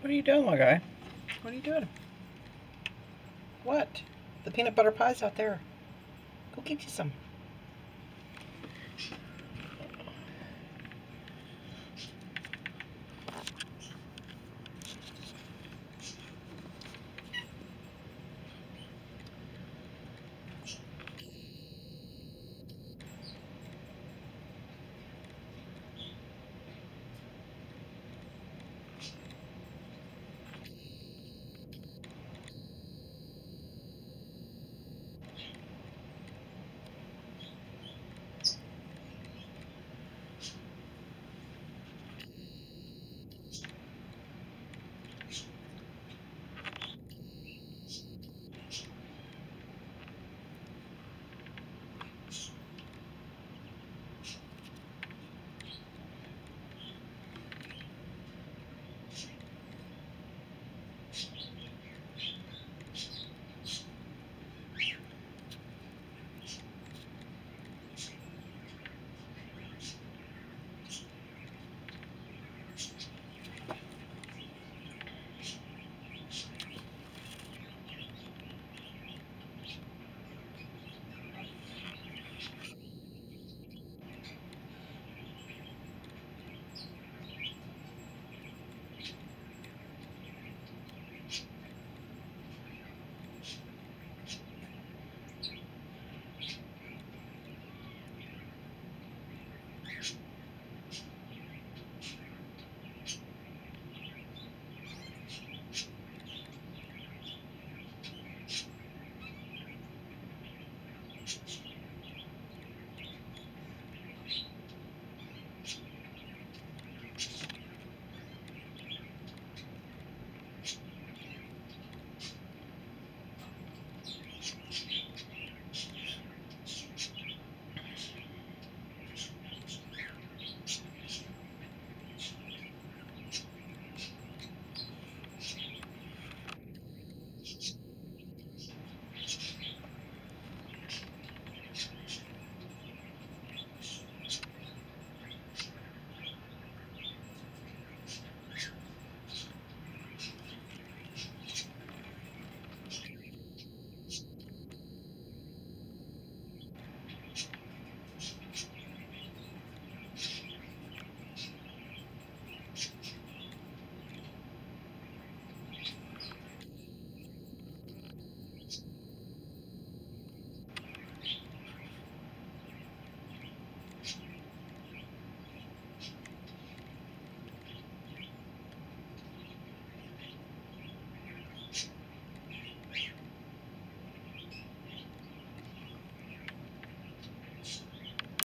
What are you doing, my guy? What are you doing? What? The peanut butter pie's out there. Go get you some.